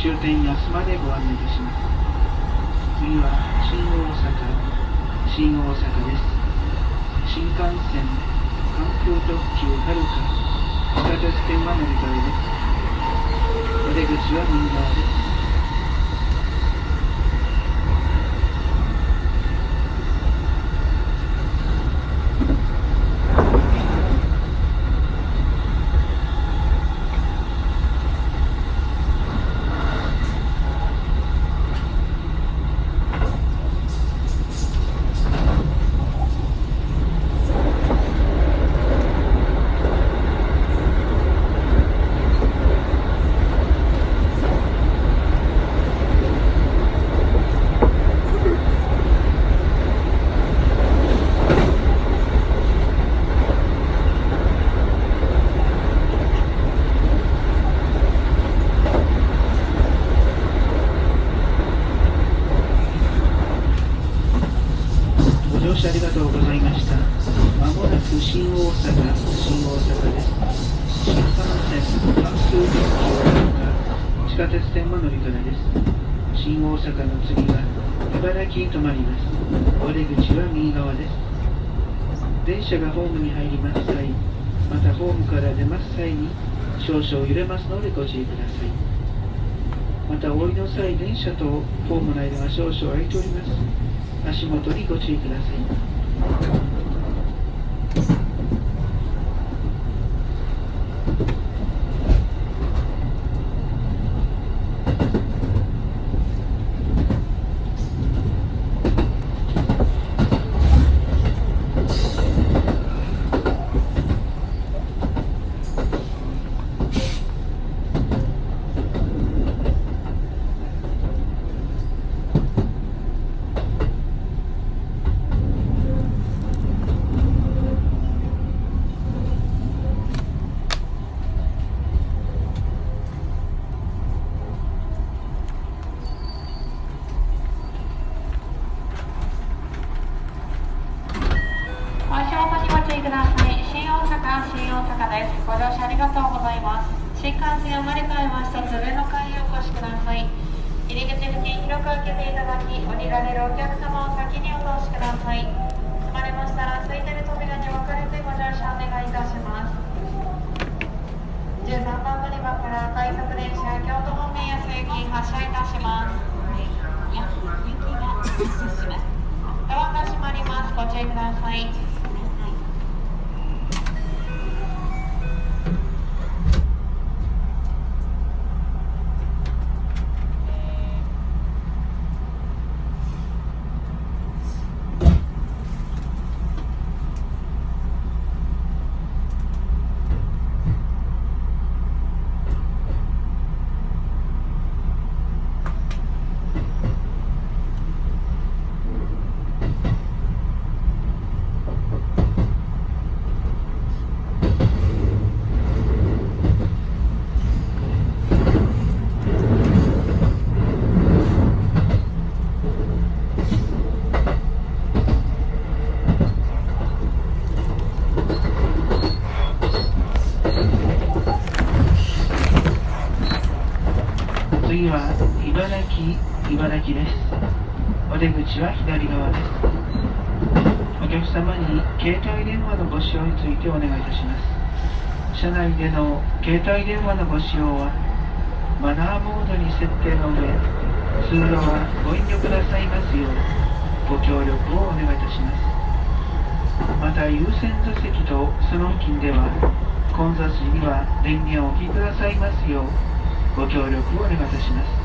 終点安までご案内いたします。次は新大阪新大阪です。新幹線環境特急はるか地下鉄線は乗り換えです。お出口は右側です。ありがとうございました。まもなく新大阪、新大阪です。新幹線、関空特急が地下鉄線も乗り換えです。新大阪の次は茨城に停まります。お出口は右側です。電車がホームに入ります際、またホームから出ます際に少々揺れますのでご注意ください。またお降りの際、電車とホームの間が少々空いております。足元にご注意ください。口は左側です。お客様に携帯電話のご使用についてお願いいたします。車内での携帯電話のご使用はマナーモードに設定の上、通路はご遠慮くださいますようご協力をお願いいたします。また優先座席とその付近では混雑時には電源をお切りくださいますようご協力をお願いいたします。「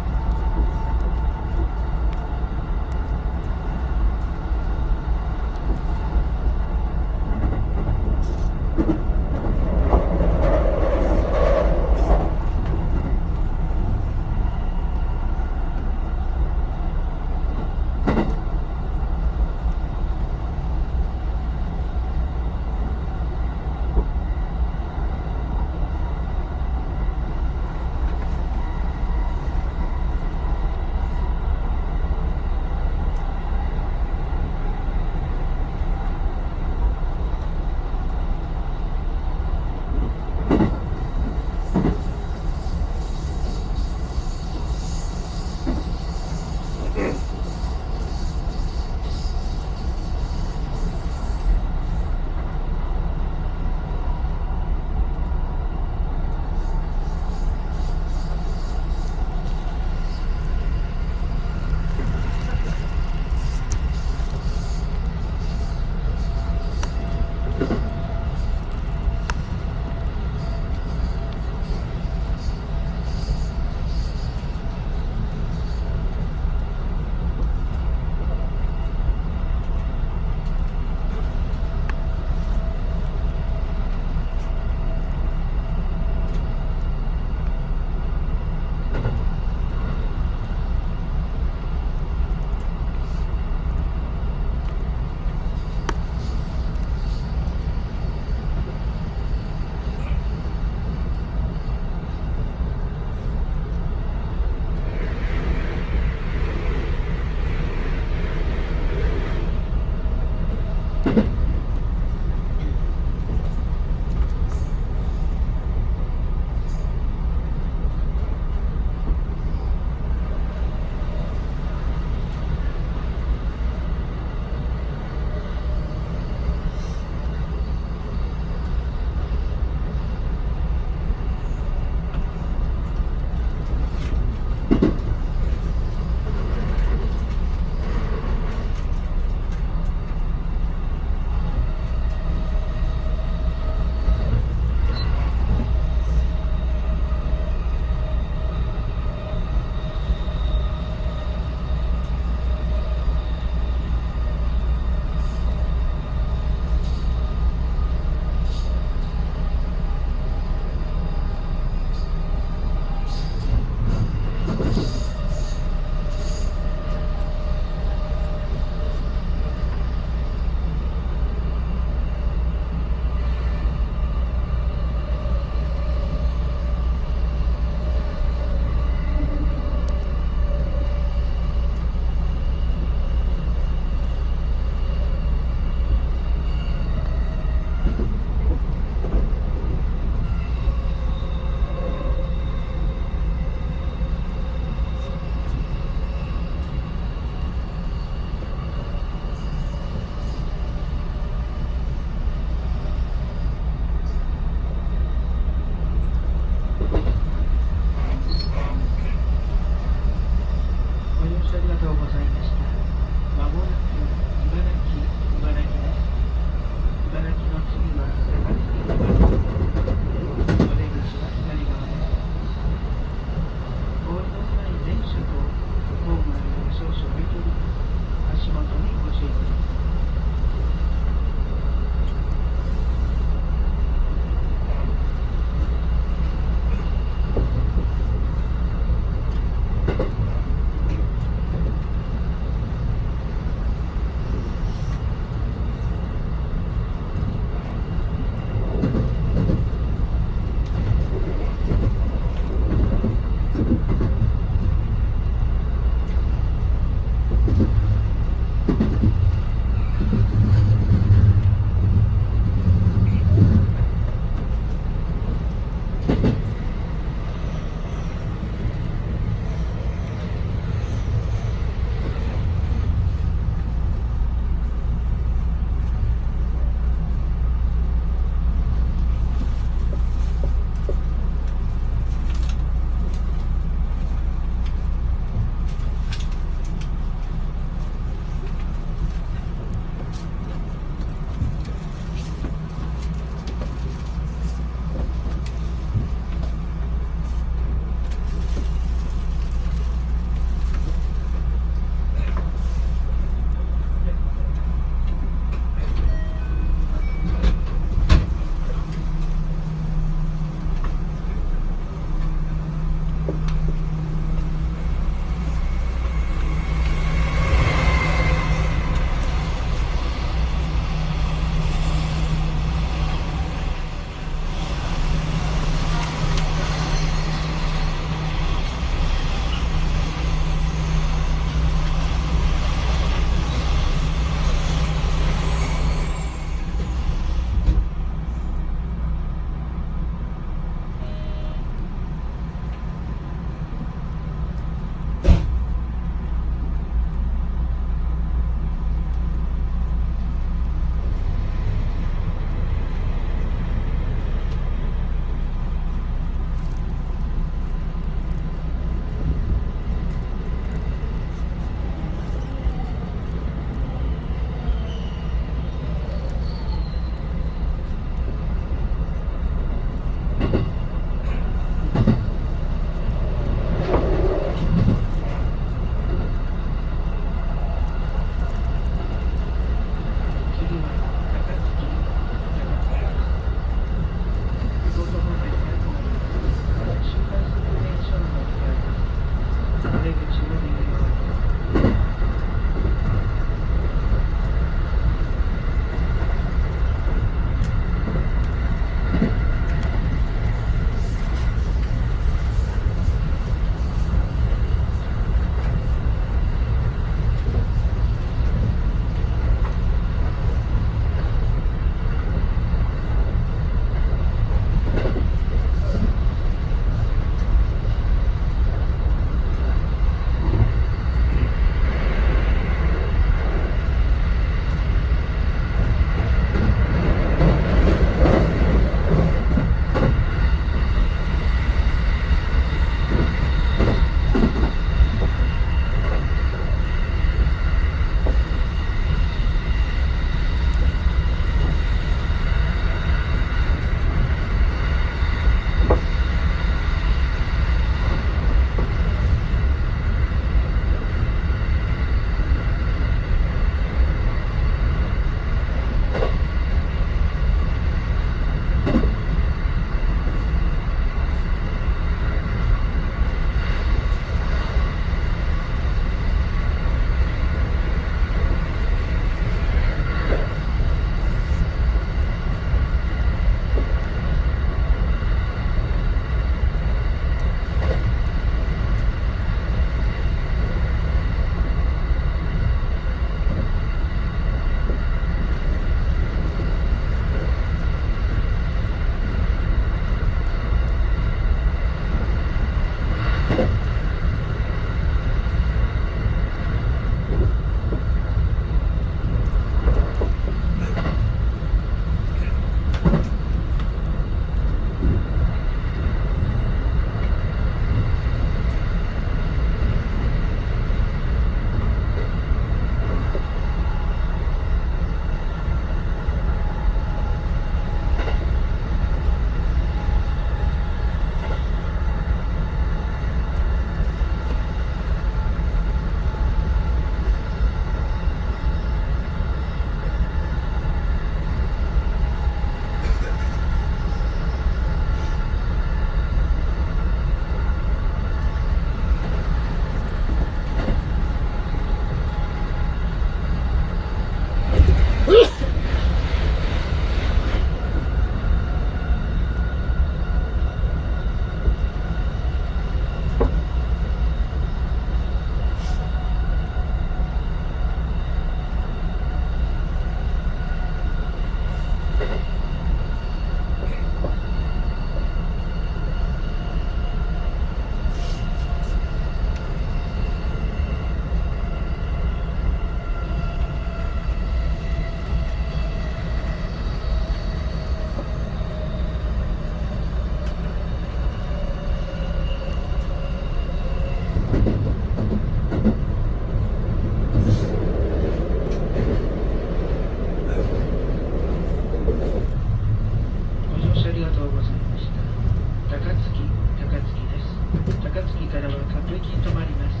駅に停まります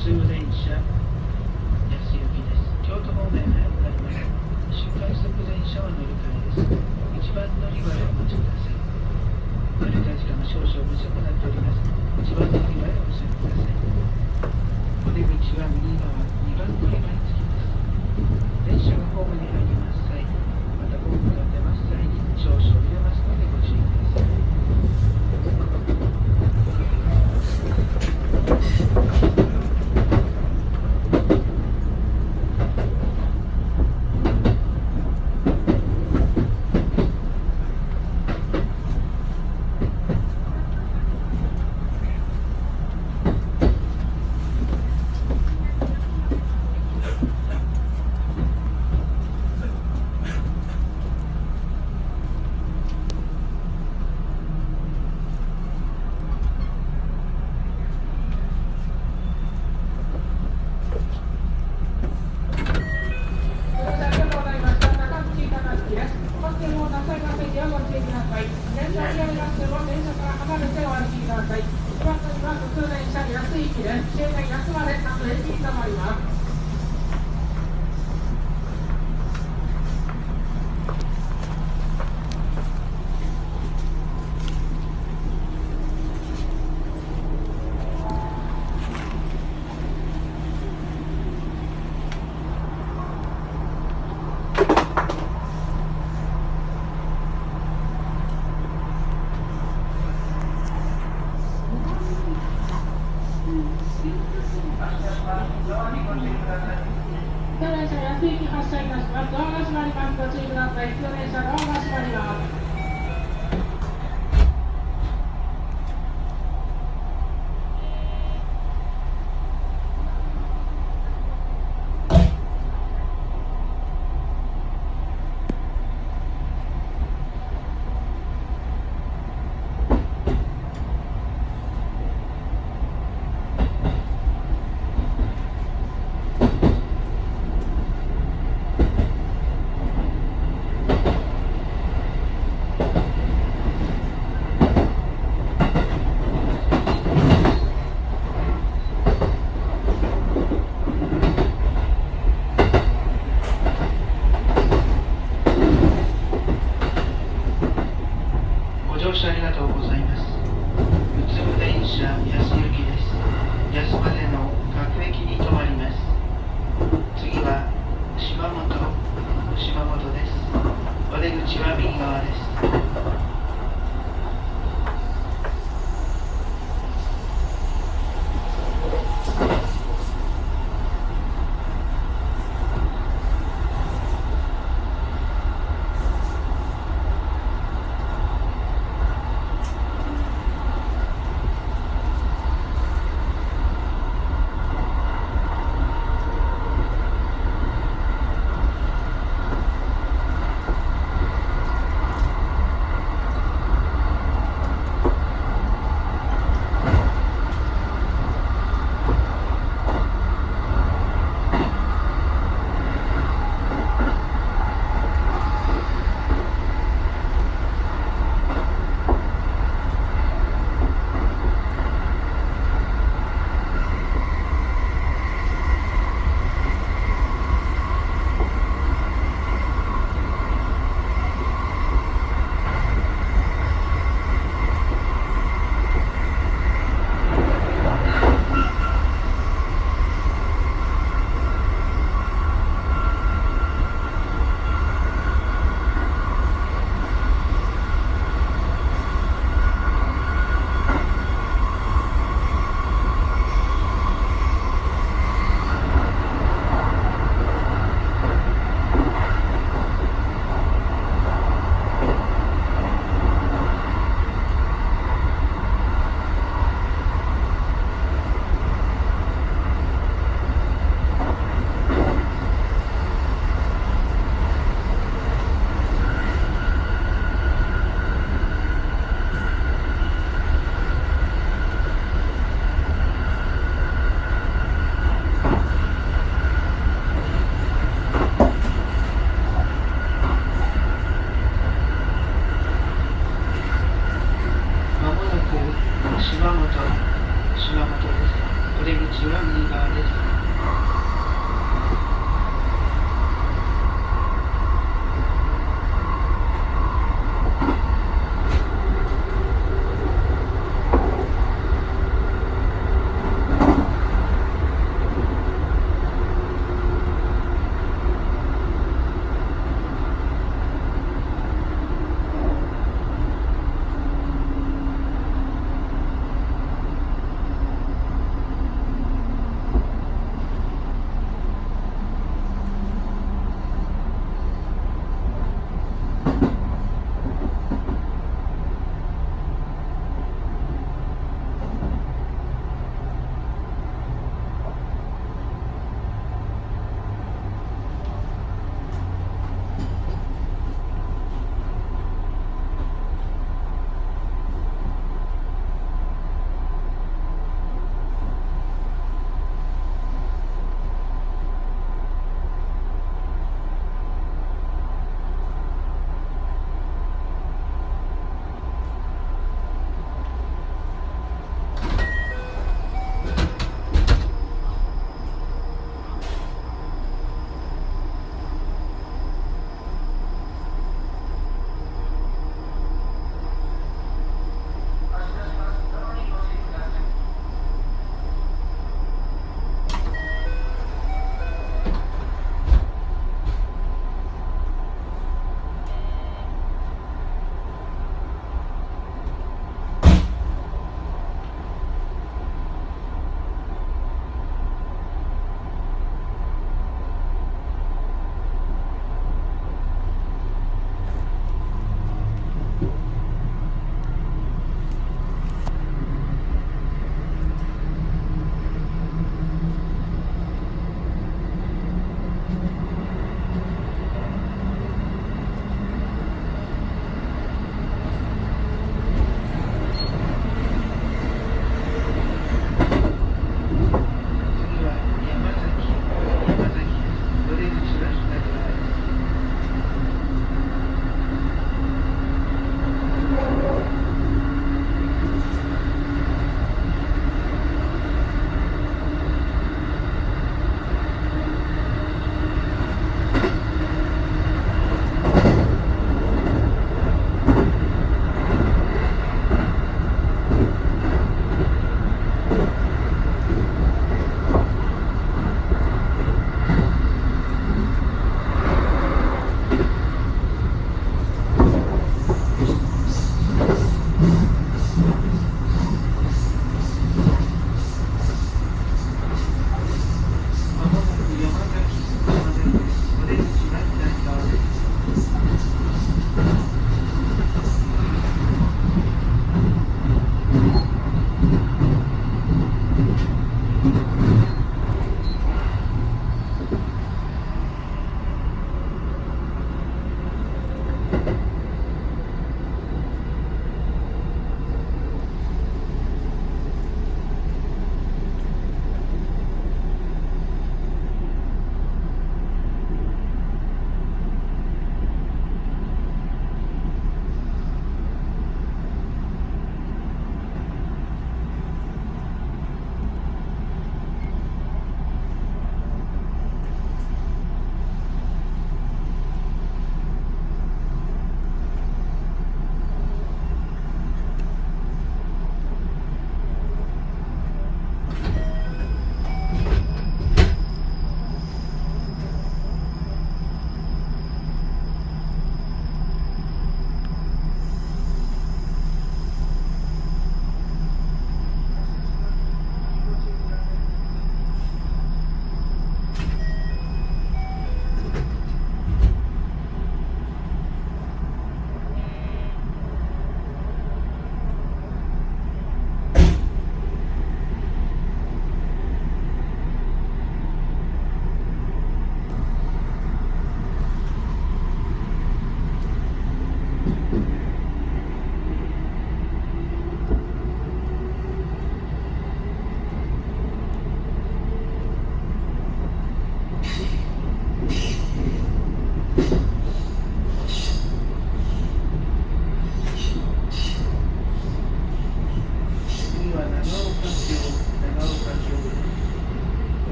普通電車安行きです。京都方面早くなります。周回速電車は乗り換えです。一番乗り場へお待ちください。乗り換え時間は少々遅くなっております一番乗り場でお急ぎください。島本島本です。折口は右側です。